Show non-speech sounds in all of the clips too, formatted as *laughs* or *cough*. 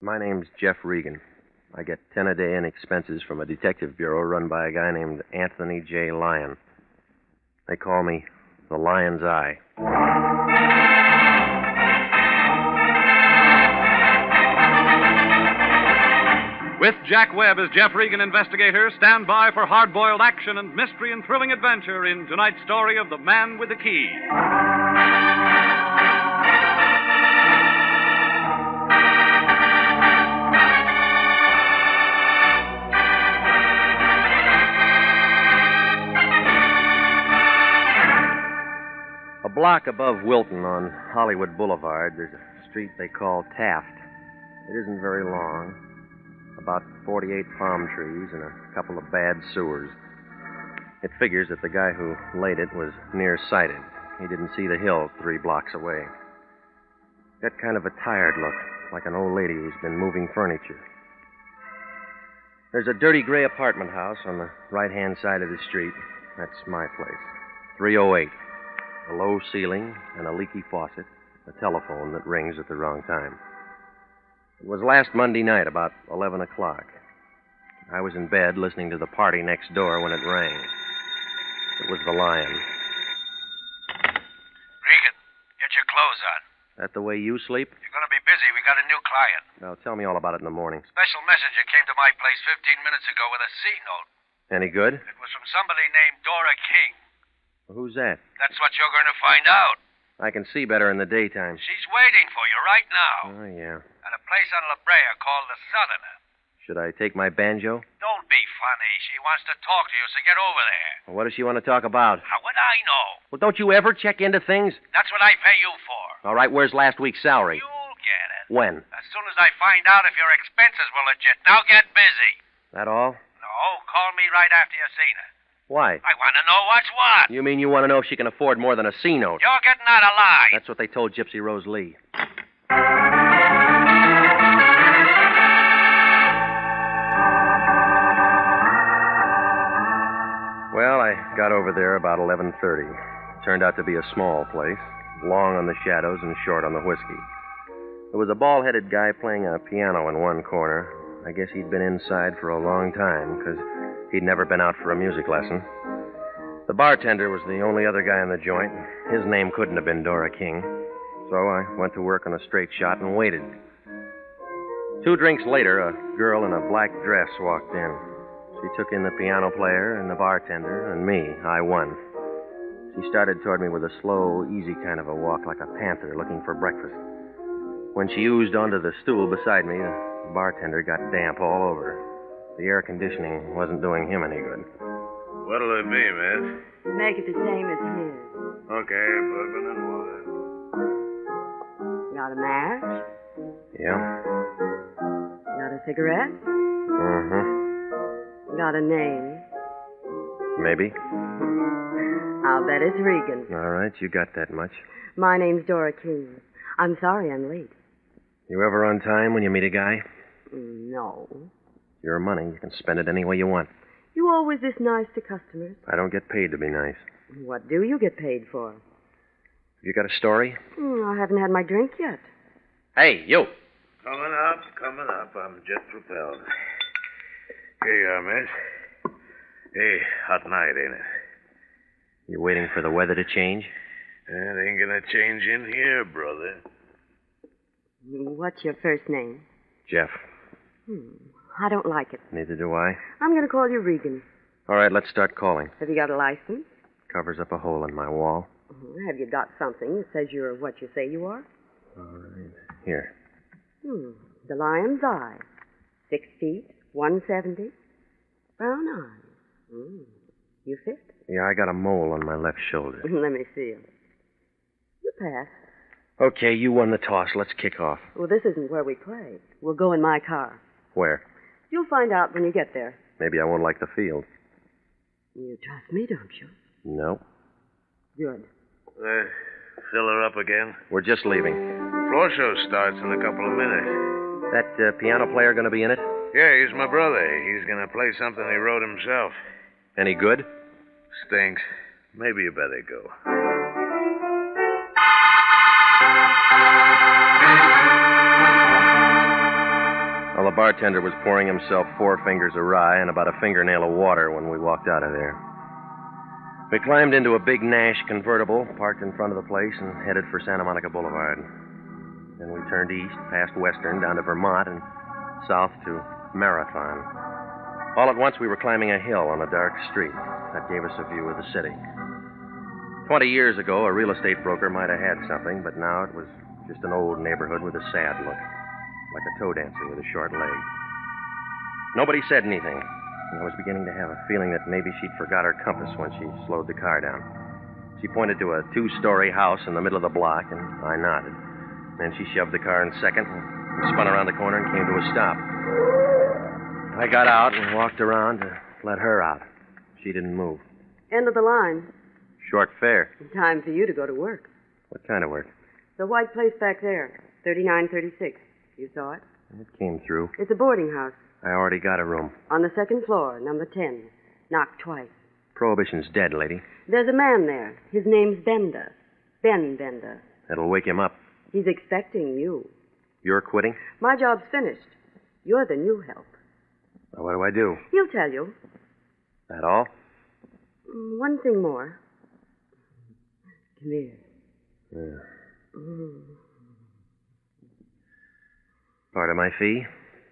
My name's Jeff Regan. I get ten a day in expenses from a detective bureau run by a guy named Anthony J. Lyon. They call me the Lion's Eye. With Jack Webb as Jeff Regan investigator, stand by for hard boiled action and mystery and thrilling adventure in tonight's story of The Man with the Key. Block above Wilton on Hollywood Boulevard, there's a street they call Taft. It isn't very long. About 48 palm trees and a couple of bad sewers. It figures that the guy who laid it was nearsighted. He didn't see the hill three blocks away. Got kind of a tired look, like an old lady who's been moving furniture. There's a dirty gray apartment house on the right hand side of the street. That's my place. 308. A low ceiling and a leaky faucet, a telephone that rings at the wrong time. It was last Monday night, about 11 o'clock. I was in bed listening to the party next door when it rang. It was the lion. Regan, get your clothes on. That the way you sleep? You're going to be busy. We got a new client. Now, tell me all about it in the morning. Special messenger came to my place 15 minutes ago with a C note. Any good? It was from somebody named Dora King. Who's that? That's what you're going to find out. I can see better in the daytime. She's waiting for you right now Oh, yeah. at a place on La Brea called the Southerner. Should I take my banjo? Don't be funny. She wants to talk to you, so get over there. Well, what does she want to talk about? How would I know? Well, don't you ever check into things? That's what I pay you for. All right, where's last week's salary? You'll get it. When? As soon as I find out if your expenses were legit. Now get busy. That all? No, call me right after you've seen her. Why? I want to know what's what. You mean you want to know if she can afford more than a C note? You're getting out of line. That's what they told Gypsy Rose Lee. Well, I got over there about 11:30. Turned out to be a small place, long on the shadows and short on the whiskey. There was a bald-headed guy playing a piano in one corner. I guess he'd been inside for a long time because he'd never been out for a music lesson. The bartender was the only other guy in the joint. His name couldn't have been Dora King. So I went to work on a straight shot and waited. Two drinks later, a girl in a black dress walked in. She took in the piano player and the bartender and me. I won. She started toward me with a slow, easy kind of a walk like a panther looking for breakfast. When she oozed onto the stool beside me, the bartender got damp all over. The air conditioning wasn't doing him any good. What'll it be, miss? Make it the same as his. Okay, bourbon and water. Got a match? Yeah? Got a cigarette? Mm-hmm. Got a name? Maybe. I'll bet it's Regan. All right, you got that much. My name's Dora King. I'm sorry I'm late. You ever on time when you meet a guy? Mm, No. Your money, you can spend it any way you want. You always this nice to customers. I don't get paid to be nice. What do you get paid for? You got a story? Mm, I haven't had my drink yet. Hey, you. Coming up, coming up. I'm jet propelled. Here you are, miss. Hey, hot night, ain't it? You waiting for the weather to change? It ain't gonna change in here, brother. What's your first name? Jeff. Hmm. I don't like it. Neither do I. I'm going to call you Regan. All right, let's start calling. Have you got a license? Covers up a hole in my wall. Mhm. Have you got something that says you're what you say you are? All right. Here. Hmm. The lion's eye. Six feet, 170. Brown eyes. Hmm. You fit? Yeah, I got a mole on my left shoulder. *laughs* Let me see him. You pass. Okay, you won the toss. Let's kick off. Well, this isn't where we play. We'll go in my car. Where? You'll find out when you get there. Maybe I won't like the field. You trust me, don't you? No. Good. Uh, fill her up again. We're just leaving. Floor show starts in a couple of minutes. That uh, piano player going to be in it? Yeah, he's my brother. He's gonna play something he wrote himself. Any good? Stinks. Maybe you better go. Bartender was pouring himself four fingers of rye and about a fingernail of water when we walked out of there. We climbed into a big Nash convertible, parked in front of the place, and headed for Santa Monica Boulevard. Then we turned east, past Western, down to Vermont, and south to Marathon. All at once, we were climbing a hill on a dark street. That gave us a view of the city. Twenty years ago, a real estate broker might have had something, but now it was just an old neighborhood with a sad look, like a toe dancer with a short leg. Nobody said anything, and I was beginning to have a feeling that maybe she'd forgot her compass when she slowed the car down. She pointed to a two story house in the middle of the block, and I nodded. Then she shoved the car in second and spun around the corner and came to a stop. I got out and walked around to let her out. She didn't move. End of the line. Short fare. Time for you to go to work. What kind of work? The white place back there, 3936. You saw it? It came through. It's a boarding house. I already got a room. On the second floor, number 10. Knock twice. Prohibition's dead, lady. There's a man there. His name's Bender. Ben Bender. That'll wake him up. He's expecting you. You're quitting? My job's finished. You're the new help. Well, what do I do? He'll tell you. That all? Mm, One thing more. Come here. Yeah. Mm, Part of my fee?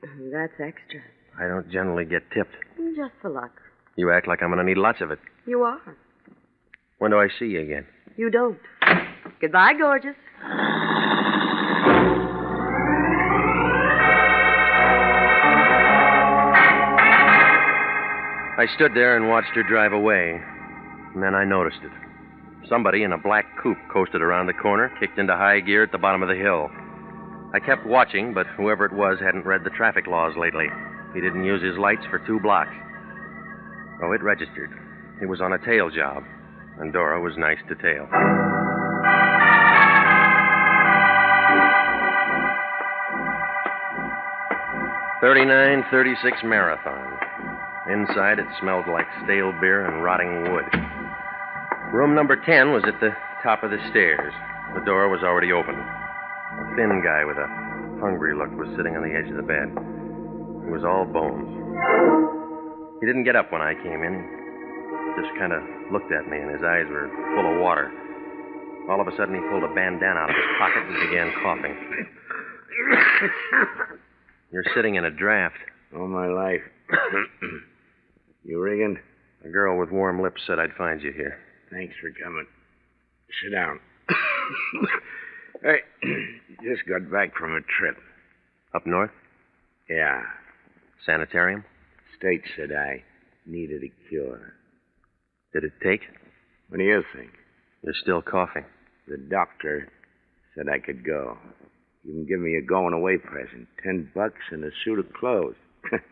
Oh, that's extra. I don't generally get tipped. Just for luck. You act like I'm going to need lots of it. You are. When do I see you again? You don't. Goodbye, gorgeous. I stood there and watched her drive away. And then I noticed it. Somebody in a black coupe coasted around the corner, kicked into high gear at the bottom of the hill. I kept watching, but whoever it was hadn't read the traffic laws lately. He didn't use his lights for two blocks. Oh, it registered. He was on a tail job, and Dora was nice to tail. Thirty-nine thirty-six marathon. Inside, it smelled like stale beer and rotting wood. Room number 10 was at the top of the stairs. The door was already open. A thin guy with a hungry look was sitting on the edge of the bed. He was all bones. He didn't get up when I came in. He just kind of looked at me, and his eyes were full of water. All of a sudden, he pulled a bandana out of his pocket and began coughing. You're sitting in a draft. All my life. *coughs* you, Regan? A girl with warm lips said I'd find you here. Thanks for coming. Sit down. *coughs* hey, *clears throat* just got back from a trip. Up north? Yeah. Sanitarium? State said I needed a cure. Did it take? What do you think? You're still coughing. The doctor said I could go. Even give me a going away present. Ten bucks and a suit of clothes. *laughs* it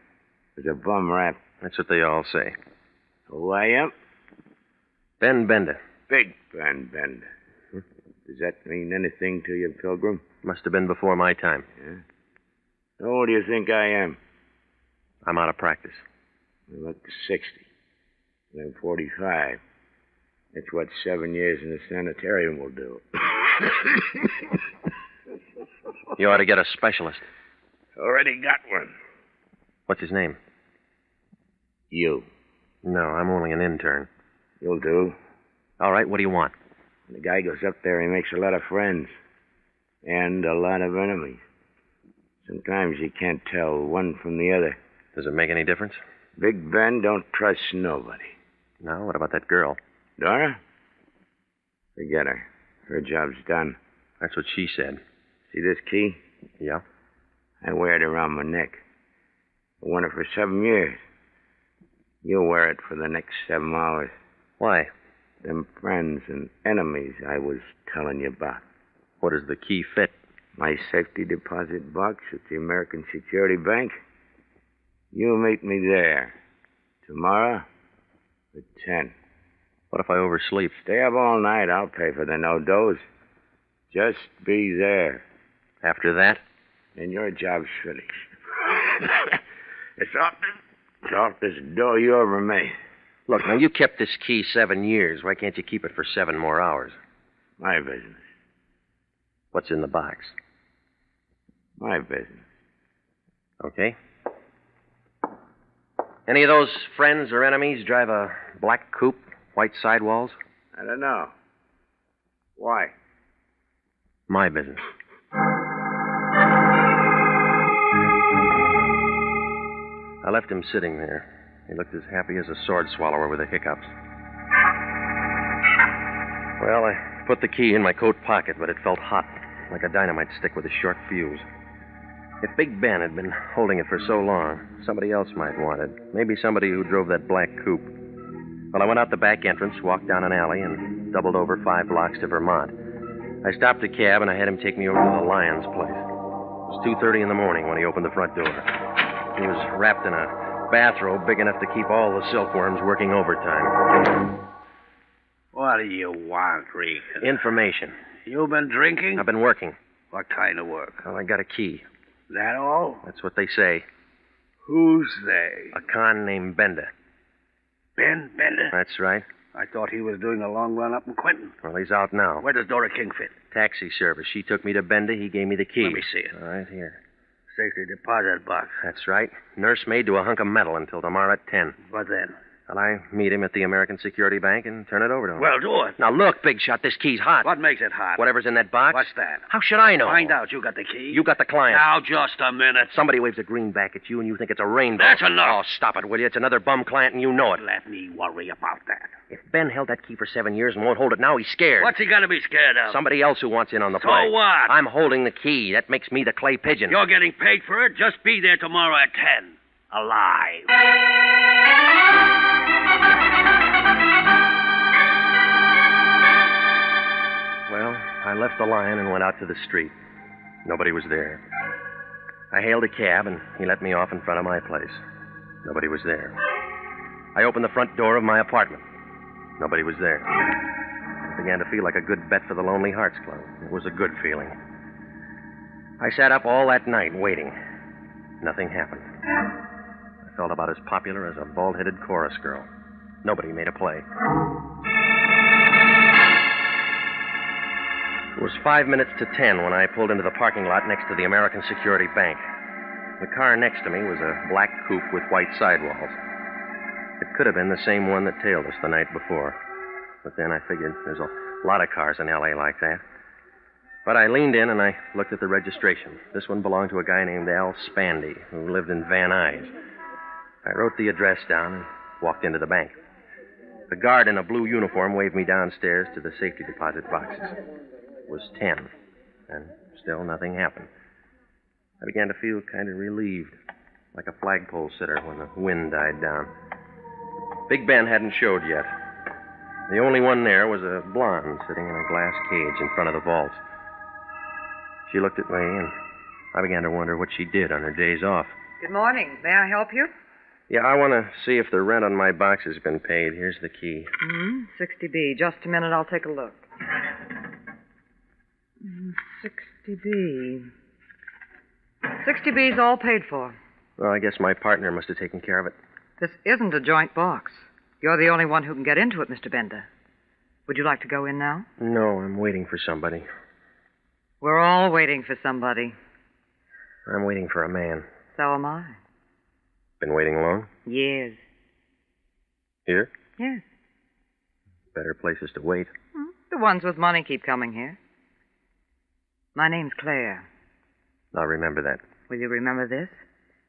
was a bum rap. That's what they all say. Who I am? Ben Bender. Big Ben Bender. Does that mean anything to you, Pilgrim? Must have been before my time. Yeah. How old do you think I am? I'm out of practice. I look 60. And I'm 45. That's what seven years in the sanitarium will do. *laughs* You ought to get a specialist. Already got one. What's his name? You. No, I'm only an intern. You'll do. All right, what do you want? The guy goes up there, he makes a lot of friends. And a lot of enemies. Sometimes you can't tell one from the other. Does it make any difference? Big Ben don't trust nobody. No, what about that girl? Dora? Forget her. Her job's done. That's what she said. See this key? Yeah? I wear it around my neck. I worn it for seven years. You'll wear it for the next seven hours. Why? Them friends and enemies I was telling you about. What does the key fit? My safety deposit box at the American Security Bank. You meet me there. Tomorrow at 10. What if I oversleep? Stay up all night. I'll pay for the no dose. Just be there. After that? and your job's finished. *laughs* it's off it's off this door you ever made. Look, now you kept this key seven years. Why can't you keep it for seven more hours? My business. What's in the box? My business. Okay. Any of those friends or enemies drive a black coupe, white sidewalls? I don't know. Why? My business. I left him sitting there. He looked as happy as a sword swallower with the hiccups. Well, I put the key in my coat pocket, but it felt hot, like a dynamite stick with a short fuse. If Big Ben had been holding it for so long, somebody else might want it. Maybe somebody who drove that black coupe. Well, I went out the back entrance, walked down an alley, and doubled over five blocks to Vermont. I stopped a cab, and I had him take me over to the Lion's place. It was 2.30 in the morning when he opened the front door. He was wrapped in a bathrobe big enough to keep all the silkworms working overtime. What do you want, Regan? Information. You've been drinking? I've been working. What kind of work? Well, I got a key. That all? That's what they say. Who's they? A con named Bender. Ben Bender? That's right. I thought he was doing a long run up in Quentin. Well, he's out now. Where does Dora King fit? Taxi service. She took me to Bender. He gave me the key. Let me see it. All right, here. Safety deposit box. That's right. Nursemaid to a hunk of metal until tomorrow at 10. What then? Well, I meet him at the American Security Bank and turn it over to him. Well, do it. Now, look, Big Shot, this key's hot. What makes it hot? Whatever's in that box. What's that? How should I know? Find out. You got the key. You got the client. Now, just a minute. Somebody waves a greenback at you and you think it's a rainbow. That's enough. Oh, stop it, will you? It's another bum client and you know it. Let me worry about that. If Ben held that key for seven years and won't hold it now, he's scared. What's he got to be scared of? Somebody else who wants in on the So play. what? I'm holding the key. That makes me the clay pigeon. You're getting paid for it. Just be there tomorrow at 10. Alive. Well, I left the lion and went out to the street. Nobody was there. I hailed a cab and he let me off in front of my place. Nobody was there. I opened the front door of my apartment. Nobody was there. I began to feel like a good bet for the Lonely Hearts Club. It was a good feeling. I sat up all that night waiting. Nothing happened. Felt about as popular as a bald headed chorus girl. Nobody made a play. It was five minutes to ten when I pulled into the parking lot next to the American Security Bank. The car next to me was a black coupe with white sidewalls. It could have been the same one that tailed us the night before. But then I figured there's a lot of cars in L.A. like that. But I leaned in and I looked at the registration. This one belonged to a guy named Al Spandy, who lived in Van Nuys. I wrote the address down and walked into the bank. The guard in a blue uniform waved me downstairs to the safety deposit boxes. It was ten, and still nothing happened. I began to feel kind of relieved, like a flagpole sitter when the wind died down. Big Ben hadn't showed yet. The only one there was a blonde sitting in a glass cage in front of the vault. She looked at me, and I began to wonder what she did on her days off. Good morning. May I help you? Yeah, I want to see if the rent on my box has been paid. Here's the key. Hmm, 60B. Just a minute, I'll take a look. Mm, 60B. 60B's all paid for. Well, I guess my partner must have taken care of it. This isn't a joint box. You're the only one who can get into it, Mr. Bender. Would you like to go in now? No, I'm waiting for somebody. We're all waiting for somebody. I'm waiting for a man. So am I. Been waiting long? Years. Here? Yes. Better places to wait. Hmm, The ones with money keep coming here. My name's Claire. I'll remember that. Will you remember this?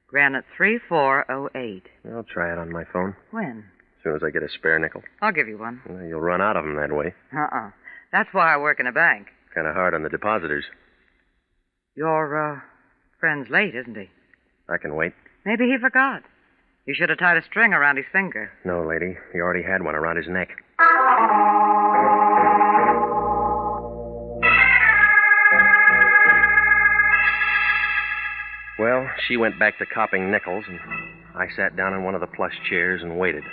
Granite 3408. I'll try it on my phone When? as soon as I get a spare nickel. I'll give you one. Well, you'll run out of them that way. Uh-uh. That's why I work in a bank. Kind of hard on the depositors. Your, uh, friend's late, isn't he? I can wait. Maybe he forgot. You should have tied a string around his finger. No, lady. He already had one around his neck. Well, she went back to copping nickels, and I sat down in one of the plush chairs and waited.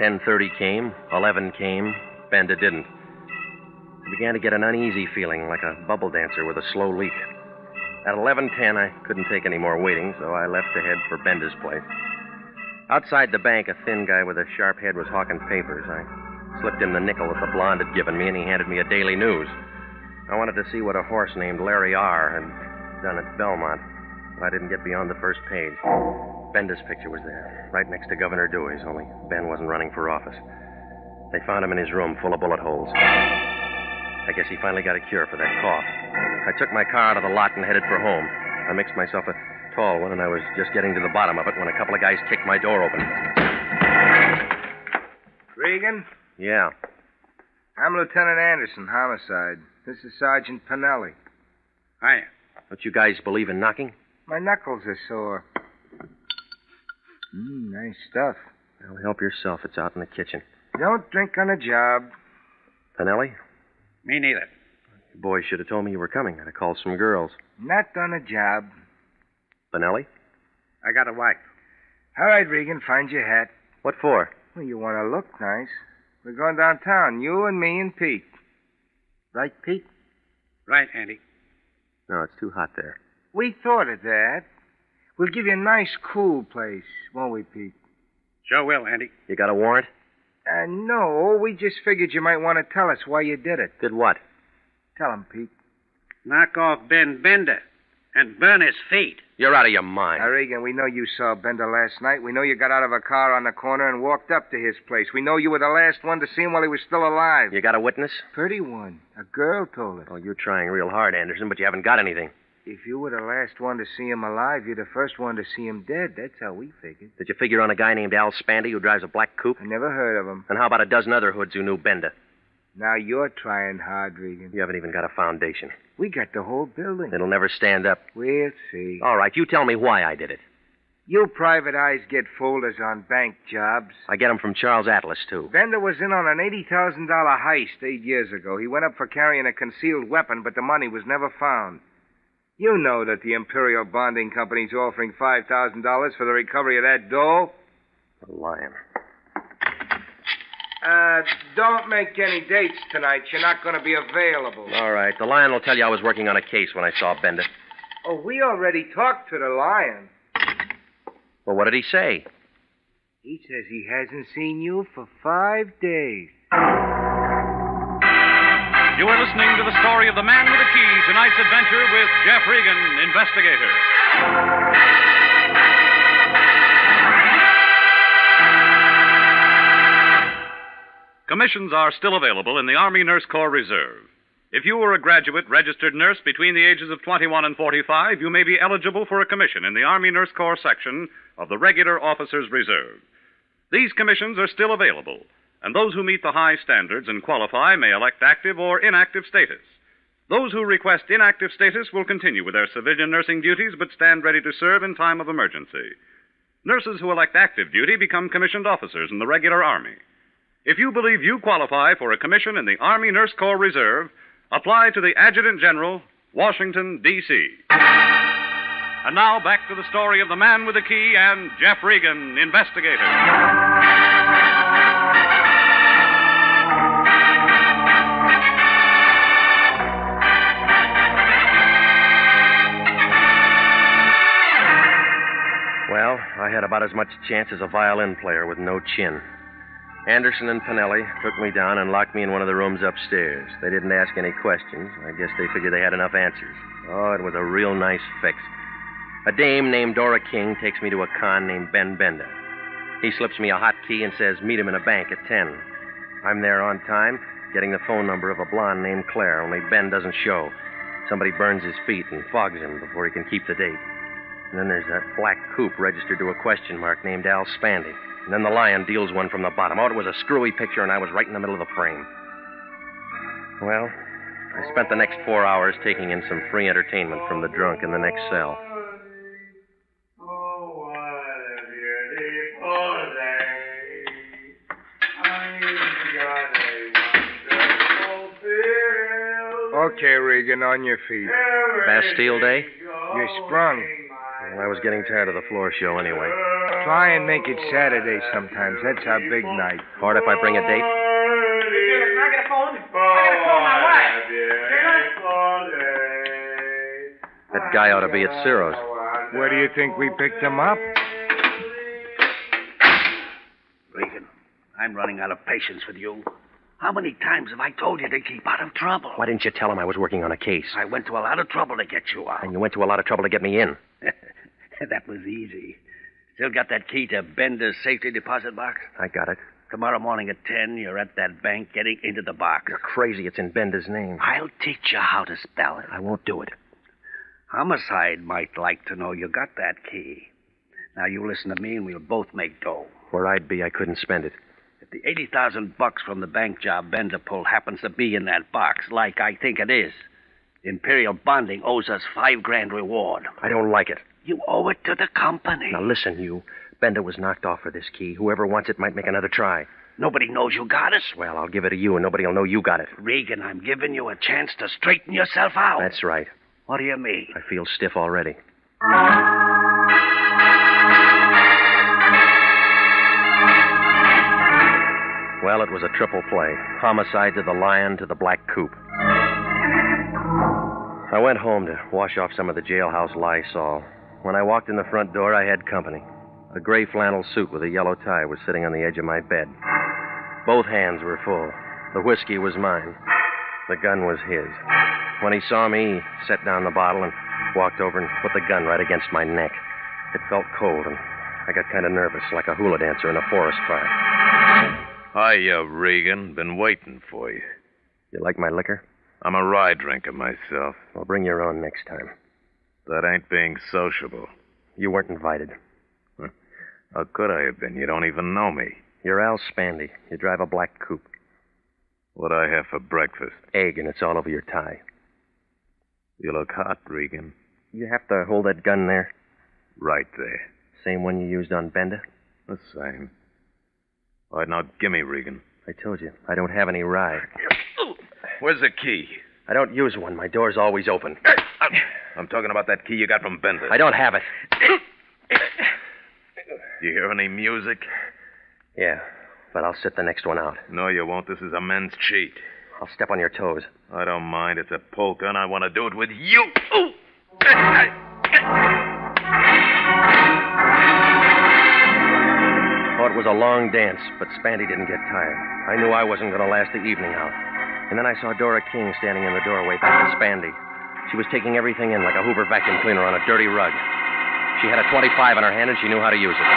10.30 came, 11 came, Bender didn't. I began to get an uneasy feeling, like a bubble dancer with a slow leak. At 11.10, I couldn't take any more waiting, so I left to head for Bender's place. Outside the bank, a thin guy with a sharp head was hawking papers. I slipped him the nickel that the blonde had given me, and he handed me a Daily News. I wanted to see what a horse named Larry R. had done at Belmont. I didn't get beyond the first page. Bender's picture was there, right next to Governor Dewey's, only Ben wasn't running for office. They found him in his room full of bullet holes. I guess he finally got a cure for that cough. I took my car out of the lot and headed for home. I mixed myself a tall one, and I was just getting to the bottom of it when a couple of guys kicked my door open. Regan, Yeah. I'm Lieutenant Anderson, homicide. This is Sergeant Pinelli. Hi. Don't you guys believe in knocking? My knuckles are sore. Mmm, nice stuff. Well, help yourself. It's out in the kitchen. Don't drink on the job. Pinelli, Me neither. you boys should have told me you were coming. I'd have called some girls. Not on a job. Pinelli? I got a wife. All right, Regan, find your hat. What for? Well, you want to look nice. We're going downtown, you and me and Pete. Right, Pete? Right, Andy. No, it's too hot there. We thought of that. We'll give you a nice, cool place, won't we, Pete? Sure will, Andy. You got a warrant? Uh, no, we just figured you might want to tell us why you did it. Did what? Tell him, Pete. Knock off Ben Bender and burn his feet. You're out of your mind. Now, Regan, we know you saw Bender last night. We know you got out of a car on the corner and walked up to his place. We know you were the last one to see him while he was still alive. You got a witness? Pretty one. A girl told us. Oh, you're trying real hard, Anderson, but you haven't got anything. If you were the last one to see him alive, you're the first one to see him dead. That's how we figured. Did you figure on a guy named Al Spandy who drives a black coupe? I never heard of him. And how about a dozen other hoods who knew Bender? Now you're trying hard, Regan. You haven't even got a foundation. We got the whole building. It'll never stand up. We'll see. All right, you tell me why I did it. You private eyes get folders on bank jobs. I get 'em from Charles Atlas, too. Bender was in on an $80,000 heist eight years ago. He went up for carrying a concealed weapon, but the money was never found. You know that the Imperial Bonding Company's offering $5,000 for the recovery of that dough. A lion. Uh, don't make any dates tonight. You're not going to be available. All right, the lion will tell you I was working on a case when I saw Bender. Oh, we already talked to the lion. Well, what did he say? He says he hasn't seen you for five days. You are listening to the story of the man with the key, tonight's adventure with Jeff Regan, investigator. Commissions are still available in the Army Nurse Corps Reserve. If you were a graduate registered nurse between the ages of 21 and 45, you may be eligible for a commission in the Army Nurse Corps section of the Regular Officers Reserve. These commissions are still available, and those who meet the high standards and qualify may elect active or inactive status. Those who request inactive status will continue with their civilian nursing duties but stand ready to serve in time of emergency. Nurses who elect active duty become commissioned officers in the regular Army. If you believe you qualify for a commission in the Army Nurse Corps Reserve, apply to the Adjutant General, Washington, D.C. And now back to the story of the man with the key and Jeff Regan, investigator. Had about as much chance as a violin player with no chin. Anderson and Pinelli took me down and locked me in one of the rooms upstairs. They didn't ask any questions. I guess they figured they had enough answers. Oh, it was a real nice fix. A dame named Dora King takes me to a con named Ben Bender. He slips me a hot key and says, meet him in a bank at 10. I'm there on time, getting the phone number of a blonde named Claire, only Ben doesn't show. Somebody burns his feet and fogs him before he can keep the date. And then there's that black coupe registered to a question mark named Al Spandy. And then the lion deals one from the bottom. Oh, it was a screwy picture, and I was right in the middle of the frame. Well, I spent the next four hours taking in some free entertainment from the drunk in the next cell. Okay, Regan, on your feet. Bastille Day? You're sprung. Well, I was getting tired of the floor show anyway. Try and make it Saturday sometimes. That's our big night. Hard if I bring a date? I gotta phone. I gotta phone my wife. That guy ought to be at Ciro's. Where do you think we picked him up? Regan, I'm running out of patience with you. How many times have I told you to keep out of trouble? Why didn't you tell him I was working on a case? I went to a lot of trouble to get you out. And you went to a lot of trouble to get me in. Was easy. Still got that key to Bender's safety deposit box? I got it. Tomorrow morning at 10, you're at that bank getting into the box. You're crazy. It's in Bender's name. I'll teach you how to spell it. I won't do it. Homicide might like to know you got that key. Now, you listen to me, and we'll both make dough. Where I'd be, I couldn't spend it. If the 80,000 bucks from the bank job Bender pulled happens to be in that box, like I think it is, Imperial Bonding owes us five grand reward. I don't like it. You owe it to the company. Now listen, you. Bender was knocked off for this key. Whoever wants it might make another try. Nobody knows you got it. Well, I'll give it to you, and nobody'll know you got it. Regan, I'm giving you a chance to straighten yourself out. That's right. What do you mean? I feel stiff already. Well, it was a triple play homicide to the lion to the black coupe. I went home to wash off some of the jailhouse Lysol. When I walked in the front door, I had company. A gray flannel suit with a yellow tie was sitting on the edge of my bed. Both hands were full. The whiskey was mine. The gun was his. When he saw me, he set down the bottle and walked over and put the gun right against my neck. It felt cold, and I got kind of nervous, like a hula dancer in a forest fire. Hiya, uh, Regan. Been waiting for you. You like my liquor? I'm a rye drinker myself. Well, bring your own next time. That ain't being sociable. You weren't invited. How could I have been? You don't even know me. You're Al Spandy. You drive a black coupe. What I have for breakfast? Egg, and it's all over your tie. You look hot, Regan. You have to hold that gun there. Right there. Same one you used on Bender? The same. All right, now give me, Regan. I told you, I don't have any rye. Where's the key? I don't use one. My door's always open. Uh, I'm talking about that key you got from Bender. I don't have it. Do *coughs* you hear any music? Yeah, but I'll sit the next one out. No, you won't. This is a men's cheat. I'll step on your toes. I don't mind. It's a polka, and I want to do it with you. Ooh. Oh, it was a long dance, but Spandy didn't get tired. I knew I wasn't going to last the evening out. And then I saw Dora King standing in the doorway back to Spandy. She was taking everything in like a Hoover vacuum cleaner on a dirty rug. She had a 25 in her hand and she knew how to use it.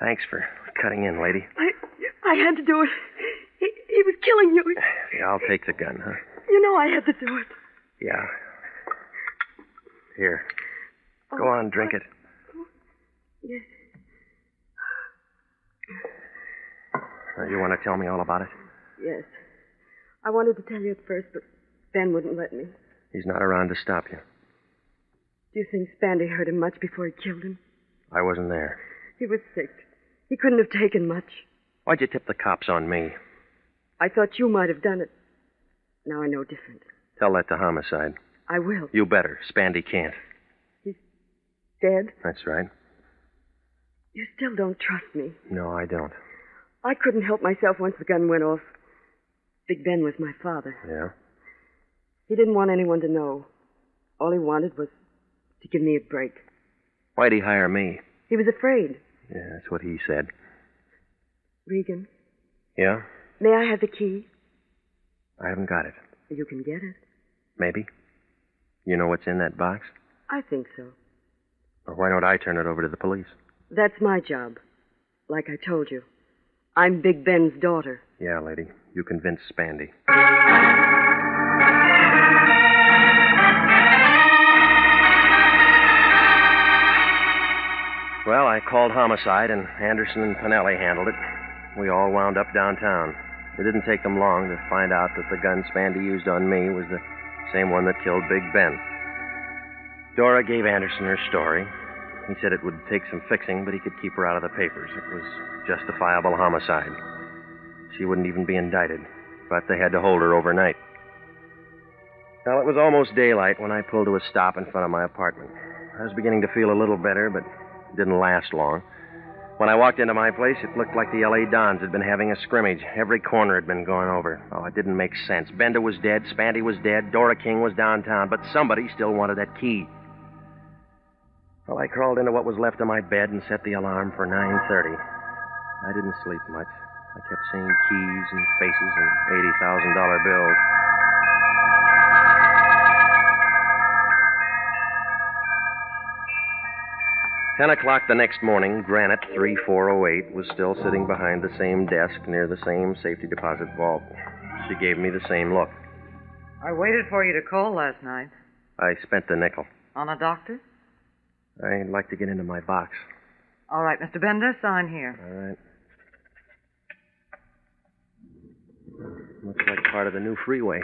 Thanks for cutting in, lady. I, I had to do it. He, he was killing you. Yeah, I'll take the gun, huh? You know I had to do it. Yeah. Here. Go on, drink it. Yes. Uh, you want to tell me all about it? Yes. I wanted to tell you at first, but Ben wouldn't let me. He's not around to stop you. Do you think Spandy hurt him much before he killed him? I wasn't there. He was sick. He couldn't have taken much. Why'd you tip the cops on me? I thought you might have done it. Now I know different. Tell that to homicide. I will. You better. Spandy can't. He's dead? That's right. You still don't trust me. No, I don't. I couldn't help myself once the gun went off. Big Ben was my father. Yeah? He didn't want anyone to know. All he wanted was to give me a break. Why'd he hire me? He was afraid. Yeah, that's what he said. Regan, Yeah? may I have the key? I haven't got it. You can get it. Maybe? You know what's in that box? I think so. Or why don't I turn it over to the police? That's my job. Like I told you. I'm Big Ben's daughter. Yeah, lady. You convinced Spandy. Well, I called homicide, and Anderson and Pinelli handled it. We all wound up downtown. It didn't take them long to find out that the gun Spandy used on me was the same one that killed Big Ben. Dora gave Anderson her story. He said it would take some fixing, but he could keep her out of the papers. It was justifiable homicide. She wouldn't even be indicted, but they had to hold her overnight. Well, it was almost daylight when I pulled to a stop in front of my apartment. I was beginning to feel a little better, but it didn't last long. When I walked into my place, it looked like the L.A. Dons had been having a scrimmage. Every corner had been gone over. Oh, it didn't make sense. Bender was dead, Spandy was dead, Dora King was downtown, but somebody still wanted that key. Well, I crawled into what was left of my bed and set the alarm for 9:30. I didn't sleep much. I kept seeing keys and faces and $80,000 bills. Ten o'clock the next morning, Granite 3408 was still sitting behind the same desk near the same safety deposit vault. She gave me the same look. I waited for you to call last night. I spent the nickel. On a doctor? I'd like to get into my box. All right, Mr. Bender, sign here. All right. Looks like part of the new freeway.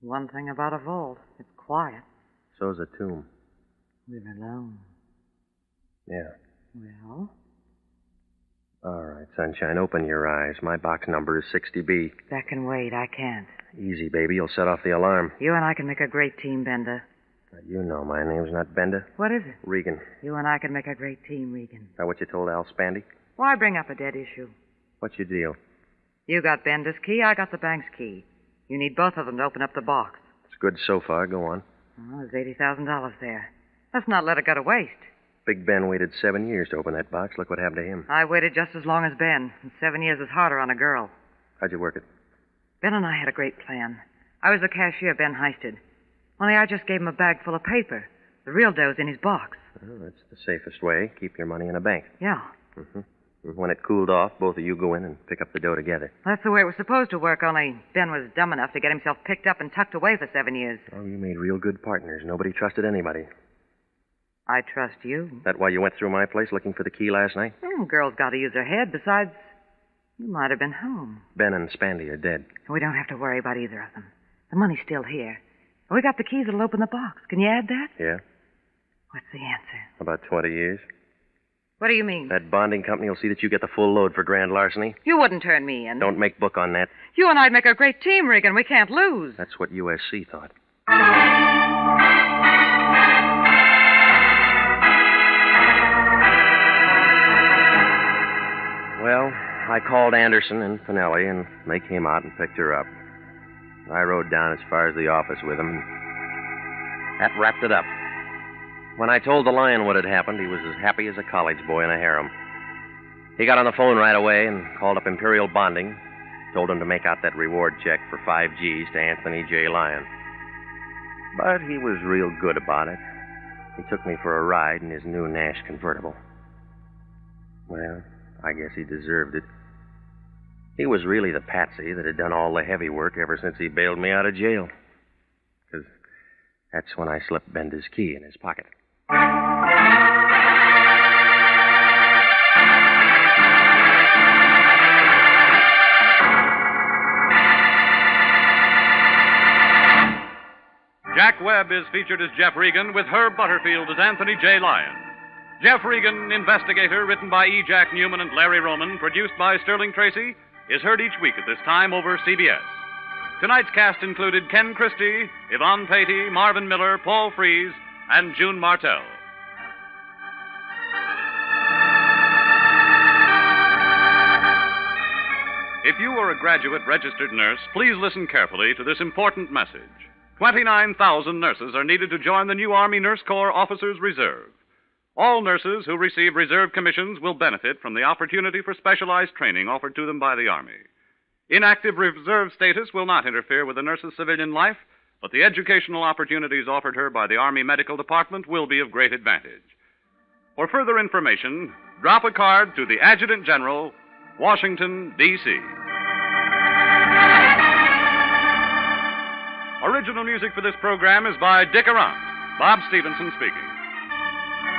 One thing about a vault, it's quiet. So's a tomb. We're alone. Yeah. Well, All right, sunshine, open your eyes. My box number is 60B. that can wait. I can't. Easy, baby. You'll set off the alarm. You and I can make a great team, Bender. Now, you know my name's not Bender. What is it? Regan. You and I can make a great team, Regan. That what you told Al Spandy? Why bring up a dead issue? What's your deal? You got Bender's key, I got the bank's key. You need both of them to open up the box. It's good so far. Go on. Oh, there's $80,000 there. Let's not let it go to waste. Big Ben waited seven years to open that box. Look what happened to him. I waited just as long as Ben, and seven years is harder on a girl. How'd you work it? Ben and I had a great plan. I was the cashier Ben heisted. Only I just gave him a bag full of paper. The real dough's in his box. Well, that's the safest way. Keep your money in a bank. Yeah, Mm-hmm. When it cooled off, both of you go in and pick up the dough together. that's the way it was supposed to work, only Ben was dumb enough to get himself picked up and tucked away for seven years. Oh, you made real good partners. Nobody trusted anybody. I trust you. That why you went through my place looking for the key last night? Hmm, girl's got to use her head. Besides, you might have been home. Ben and Spandy are dead. We don't have to worry about either of them. The money's still here. We got the keys that'll open the box. Can you add that? Yeah? What's the answer? About 20 years. What do you mean? That bonding company will see that you get the full load for grand larceny. You wouldn't turn me in. Don't make book on that. You and I'd make a great team, Regan. We can't lose. That's what USC thought. I called Anderson and Pinelli, and they came out and picked her up. I rode down as far as the office with them. That wrapped it up. When I told the lion what had happened, he was as happy as a college boy in a harem. He got on the phone right away and called up Imperial Bonding, told him to make out that reward check for five G's to Anthony J. Lyon. But he was real good about it. He took me for a ride in his new Nash convertible. Well, I guess he deserved it. He was really the patsy that had done all the heavy work ever since he bailed me out of jail. Because that's when I slipped Bender's key in his pocket. Jack Webb is featured as Jeff Regan with Herb Butterfield as Anthony J. Lyon. Jeff Regan, Investigator, written by E. Jack Neuman and Larry Roman, produced by Sterling Tracy, is heard each week at this time over CBS. Tonight's cast included Ken Christy, Yvonne Peattie, Marvin Miller, Paul Frees, and June Martell. If you are a graduate registered nurse, please listen carefully to this important message. 29,000 nurses are needed to join the new Army Nurse Corps Officers Reserve. All nurses who receive reserve commissions will benefit from the opportunity for specialized training offered to them by the Army. Inactive reserve status will not interfere with a nurse's civilian life, but the educational opportunities offered her by the Army Medical Department will be of great advantage. For further information, drop a card to the Adjutant General, Washington, D.C. Original music for this program is by Dick Aurandt. Bob Stevenson speaking.